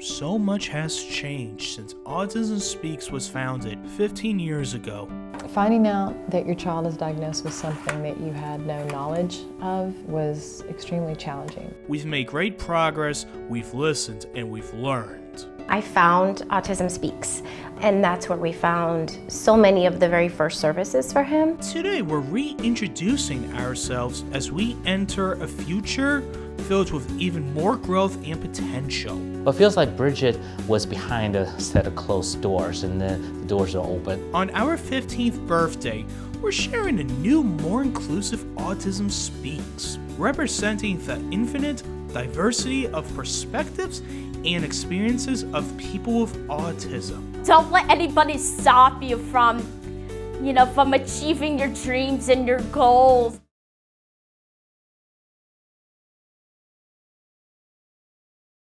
so much has changed since Autism Speaks was founded 15 years ago. Finding out that your child is diagnosed with something that you had no knowledge of was extremely challenging. We've made great progress, we've listened, and we've learned. I found Autism Speaks, and that's where we found so many of the very first services for him. Today, we're reintroducing ourselves as we enter a future filled with even more growth and potential. It feels like Bridget was behind a set of closed doors and the, the doors are open. On our 15th birthday, we're sharing a new, more inclusive Autism Speaks, representing the infinite diversity of perspectives and experiences of people with autism. Don't let anybody stop you from, you know, from achieving your dreams and your goals.